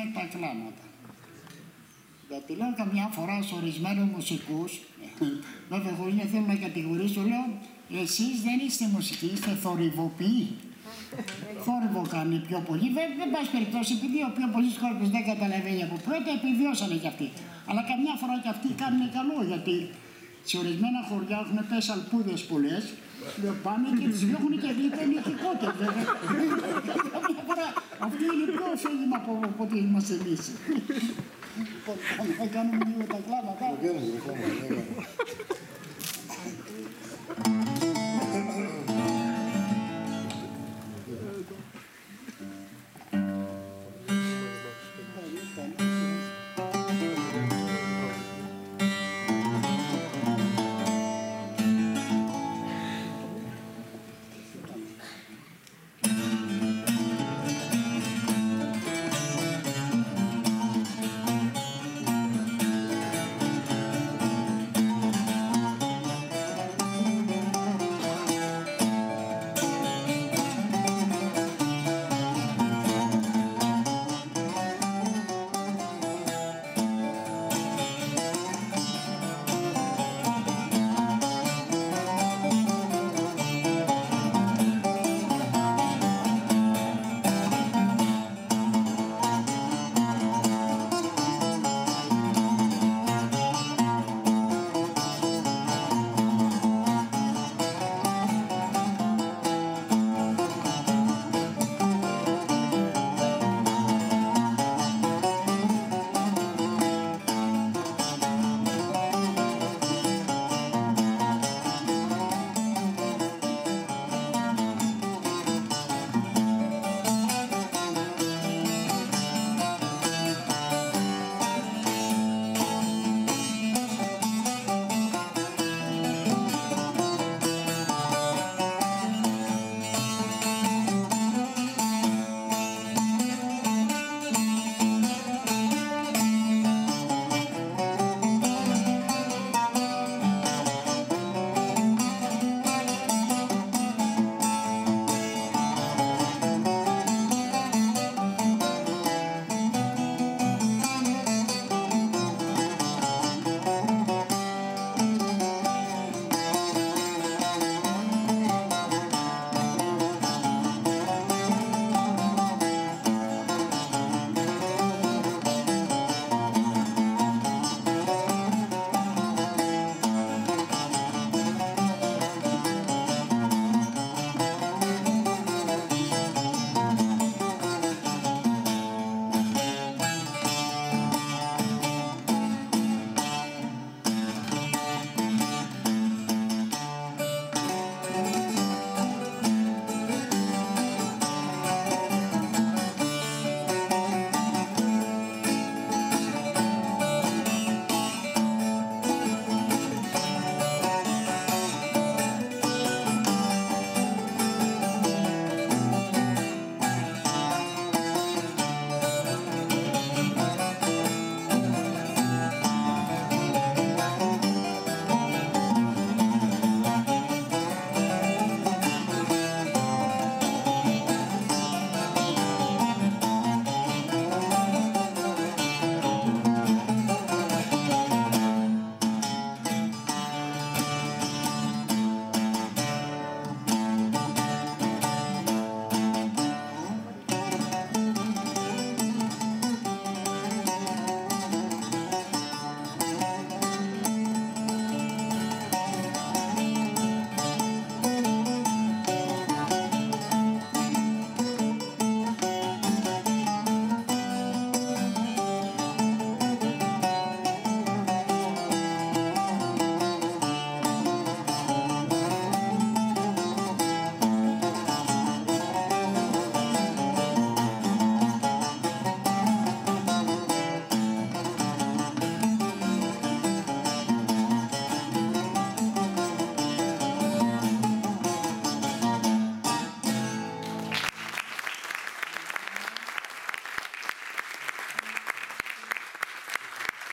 κάνουμε τα κλάματα. Γιατί λέω καμιά φορά σε ορισμένους μουσικούς, βέβαια χωρί να θέλω να κατηγορήσω, λέω εσείς δεν είστε μουσικοί, είστε θορυβοποιοί. Θόρυβο κάνει πιο πολύ. Δεν, δεν πάση περιπτώσει, επειδή ο πιο πολλή κόσμος δεν καταλαβαίνει από πρώτα, επιβιώσανε κι αυτοί. Αλλά καμιά φορά κι αυτοί κάνουν καλό, γιατί σε ορισμένα χωριά έχουν πέσει αλπούδες πολλές, πάνε και τι διώχνουν και γλυκένει ηθικότερε. Καμιά φορά αυτή είναι πιο ωφέλιμα από, από ότι είμαστε εμείς. Λοιπόν, να κάνουμε λίγο τα κλάματα. Κάνουμε, κάνουμε.